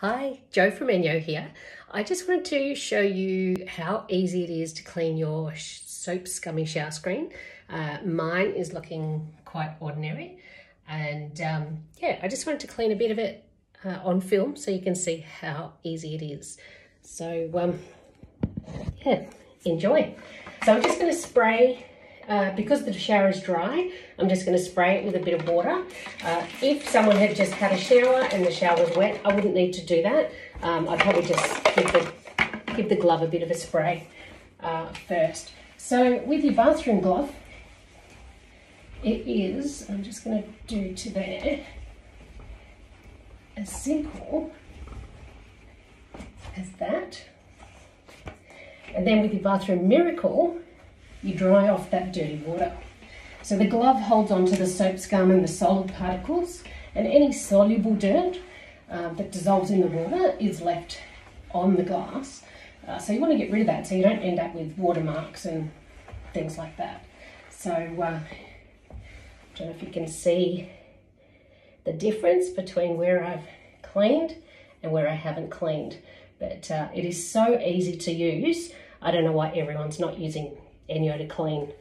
Hi, Jo from ENJO here. I just wanted to show you how easy it is to clean your soap scummy shower screen. Uh, mine is looking quite ordinary and um, yeah, I just wanted to clean a bit of it uh, on film so you can see how easy it is. So um, yeah, enjoy. So I'm just going to spray uh, because the shower is dry, I'm just going to spray it with a bit of water. Uh, if someone had just had a shower and the shower was wet, I wouldn't need to do that. Um, I'd probably just give the, give the glove a bit of a spray uh, first. So with your bathroom glove, it is, I'm just going to do to there, as simple as that. And then with your bathroom miracle, you dry off that dirty water. So the glove holds onto the soap scum and the solid particles and any soluble dirt uh, that dissolves in the water is left on the glass. Uh, so you want to get rid of that so you don't end up with watermarks and things like that. So uh, I don't know if you can see the difference between where I've cleaned and where I haven't cleaned. But uh, it is so easy to use. I don't know why everyone's not using ENJO to clean